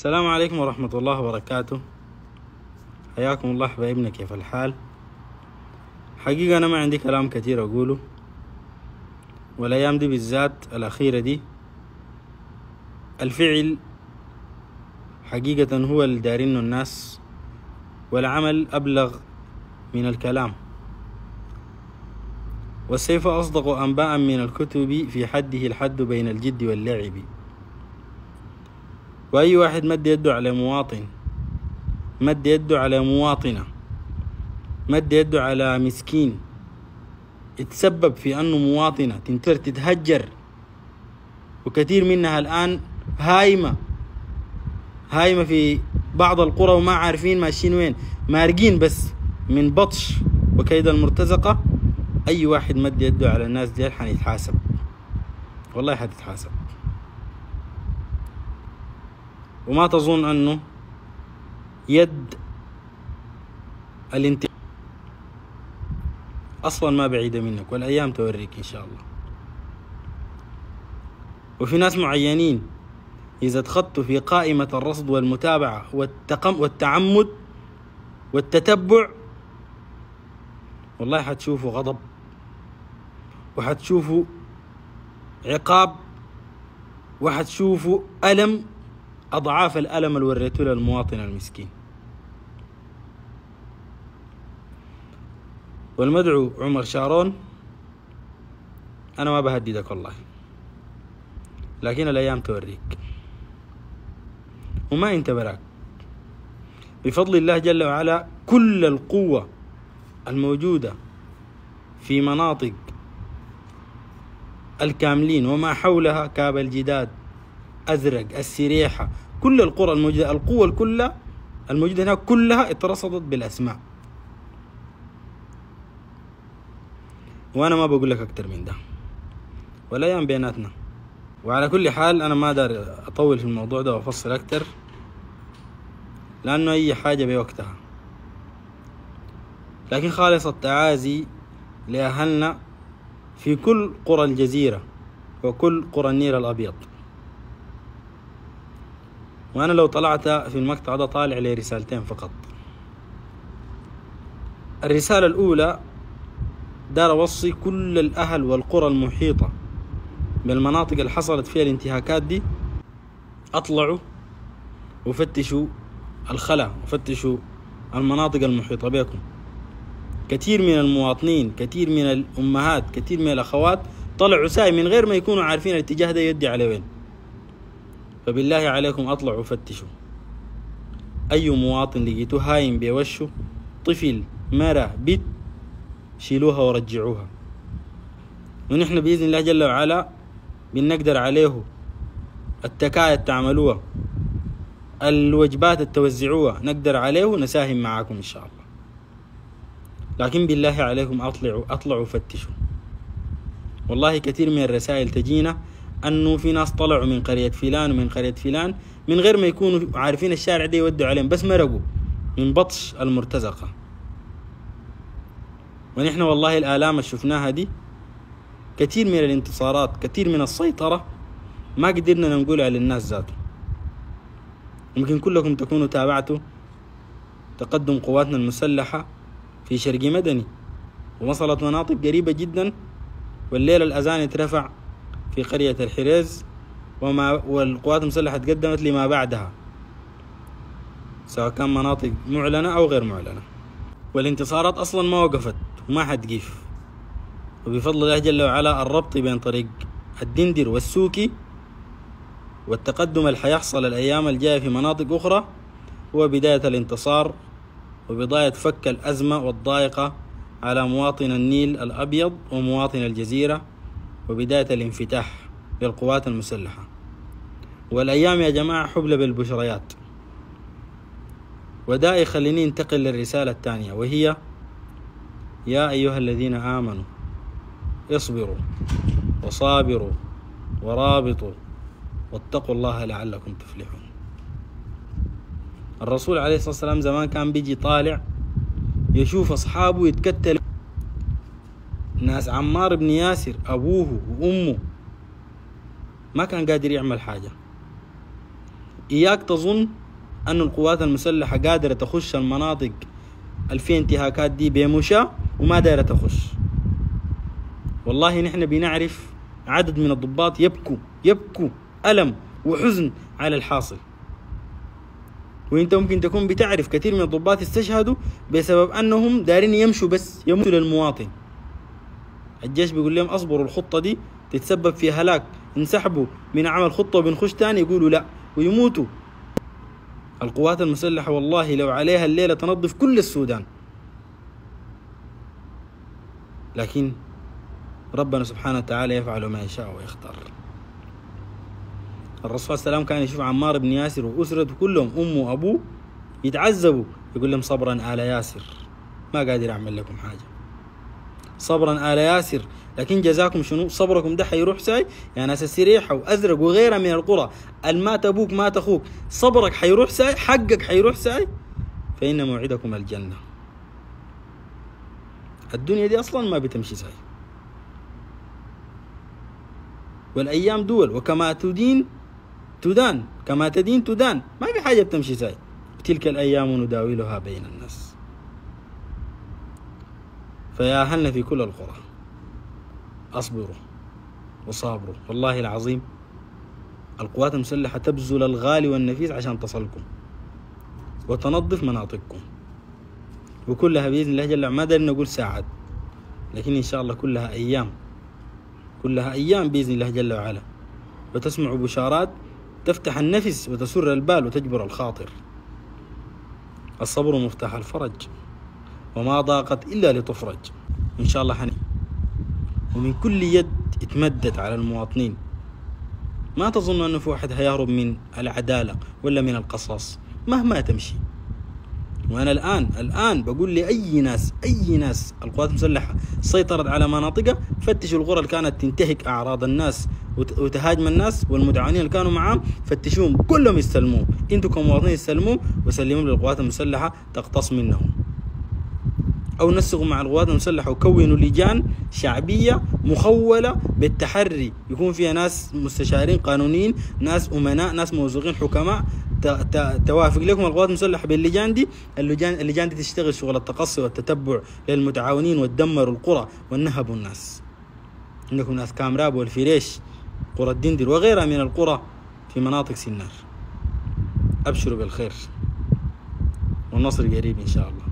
السلام عليكم ورحمة الله وبركاته. حياكم الله حبايبنا كيف الحال؟ حقيقة أنا ما عندي كلام كتير أقوله والأيام دي بالذات الأخيرة دي الفعل حقيقة هو اللي دارينه الناس والعمل أبلغ من الكلام. والسيف أصدق أنباء من الكتب في حده الحد بين الجد واللعب. وأي واحد مد يده على مواطن مد يده على مواطنة مد يده على مسكين اتسبب في أنه مواطنة تنتر تتهجر. وكثير منها الآن هايمة هايمة في بعض القرى وما عارفين ماشيين وين مارقين بس من بطش وكيد المرتزقة. أي واحد مد يده على الناس دي حنيتحاسب والله حتتحاسب وما تظن أنه يد الانتقام أصلا ما بعيدة منك والأيام توريك إن شاء الله. وفي ناس معينين إذا اتخذتوا في قائمة الرصد والمتابعة والتقم والتعمد والتتبع والله حتشوفوا غضب وحتشوفوا عقاب وحتشوفوا ألم أضعاف الألم اللي وريته للمواطن المسكين. والمدعو عمر شارون أنا ما بهددك والله لكن الأيام توريك. وما انت براك بفضل الله جل وعلا كل القوة الموجودة في مناطق الكاملين وما حولها كاب الجداد أزرق السريحة كل القرى الموجودة القوة كلها الموجودة هناك كلها اترصدت بالأسماء. وأنا ما بقول لك أكتر من ده. والأيام بيناتنا. وعلى كل حال أنا ما دار أطول في الموضوع ده وأفصل أكتر لأنه أي حاجة بوقتها. لكن خالص التعازي لأهلنا في كل قرى الجزيرة وكل قرى النيل الأبيض. وأنا لو طلعت في المقطع ده طالع لي رسالتين فقط. الرسالة الأولى دار أوصي كل الأهل والقرى المحيطة بالمناطق اللي حصلت فيها الانتهاكات دي. أطلعوا وفتشوا الخلا وفتشوا المناطق المحيطة بكم. كثير من المواطنين كثير من الأمهات كثير من الأخوات طلعوا ساي من غير ما يكونوا عارفين الاتجاه ده يدي على وين. فبالله عليكم اطلعوا فتشوا أي مواطن لقيتوه هايم بوشه طفل مرة بيت شيلوها ورجعوها. ونحن بإذن الله جل وعلا بنقدر عليه التكاية تعملوها. الوجبات التوزعوها نقدر عليه ونساهم معاكم إن شاء الله. لكن بالله عليكم أطلعوا أطلعوا فتشوا والله كثير من الرسائل تجينا أنه في ناس طلعوا من قرية فلان ومن قرية فلان من غير ما يكونوا عارفين الشارع ده يودوا عليهم بس مرقوا من بطش المرتزقة. ونحن والله الآلام اللي شفناها دي كثير من الانتصارات كثير من السيطرة ما قدرنا نقولها للناس ذاته. يمكن كلكم تكونوا تابعتوا تقدم قواتنا المسلحة في شرق مدني ووصلت مناطق قريبة جدا والليلة الأذان اترفع في قرية الحريز وما والقوات المسلحة تقدمت لما بعدها. سواء كان مناطق معلنة أو غير معلنة. والانتصارات أصلا ما وقفت وما حتقيف وبفضل الله جل وعلا الربط بين طريق الدندر والسوكي والتقدم اللي حيحصل الأيام الجاية في مناطق أخرى هو بداية الانتصار وبداية فك الأزمة والضائقة على مواطن النيل الأبيض ومواطن الجزيرة وبداية الانفتاح للقوات المسلحة. والأيام يا جماعة حبلى بالبشريات. وده يخليني انتقل للرسالة الثانية وهي يا أيها الذين آمنوا اصبروا وصابروا ورابطوا واتقوا الله لعلكم تفلحون. الرسول عليه الصلاة والسلام زمان كان بيجي طالع يشوف أصحابه يتكتل. ناس عمار بن ياسر أبوه وأمه ما كان قادر يعمل حاجة. إياك تظن أن القوات المسلحة قادرة تخش المناطق اللي فيها انتهاكات دي بمشاة وما دايرة تخش. والله نحن بنعرف عدد من الضباط يبكوا يبكوا ألم وحزن على الحاصل. وإنت ممكن تكون بتعرف كثير من الضباط استشهدوا بسبب أنهم دارين يمشوا بس يمشوا للمواطن. الجيش بيقول لهم اصبروا الخطة دي تتسبب في هلاك. انسحبوا من عمل خطة وبنخش تاني يقولوا لا ويموتوا. القوات المسلحة والله لو عليها الليلة تنظف كل السودان. لكن ربنا سبحانه وتعالى يفعل ما يشاء ويختار. الرسول صلى الله عليه وسلم كان يشوف عمار بن ياسر وأسرته كلهم أمه وأبوه يتعذبوا. يقول لهم صبرا آل ياسر ما قادر أعمل لكم حاجة. صبرا آل ياسر. لكن جزاكم شنو؟ صبركم ده حيروح ساي. يعني ناس السريحة وأزرق وغيرها من القرى. المات أبوك مات أخوك صبرك حيروح ساي. حقك حيروح ساي. فإن موعدكم الجنة. الدنيا دي أصلا ما بتمشي ساي. والأيام دول. وكما تدين تدان. كما تدين تدان. ما في حاجة بتمشي زي تلك الأيام نداولها بين الناس. فيا أهلنا في كل القرى. أصبروا وصابروا. والله العظيم القوات المسلحة تبذل الغالي والنفيس عشان تصلكم وتنظف مناطقكم. وكلها بإذن الله جل ما دارين نقول ساعات لكن إن شاء الله كلها أيام كلها أيام بإذن الله جل وعلا. وتسمع بشارات تفتح النفس وتسر البال وتجبر الخاطر. الصبر مفتاح الفرج. وما ضاقت إلا لتفرج. إن شاء الله حني. ومن كل يد اتمدت على المواطنين. ما تظن أنه في واحد هيهرب من العدالة ولا من القصاص؟ مهما تمشي. وأنا الآن الآن بقول لأي ناس أي ناس القوات المسلحة سيطرت على مناطقها فتشوا القرى اللي كانت تنتهك أعراض الناس وتهاجم الناس والمدعوين اللي كانوا معاهم فتشوهم كلهم يستلموهم. أنتم كمواطنين يستلموهم وسلموهم للقوات المسلحة تقتص منهم. أو نسقوا مع القوات المسلحة وكونوا لجان شعبية مخولة بالتحري. يكون فيها ناس مستشارين قانونيين ناس أمناء ناس موظفين حكماء. توافق لكم القوات المسلحة باللجان دي. اللجان اللجان دي تشتغل شغل التقصي والتتبع للمتعاونين وتدمروا القرى والنهبوا الناس عندكم ناس كامراب والفريش قرى الدندر وغيرها من القرى في مناطق سنار. أبشروا بالخير. والنصر قريب إن شاء الله.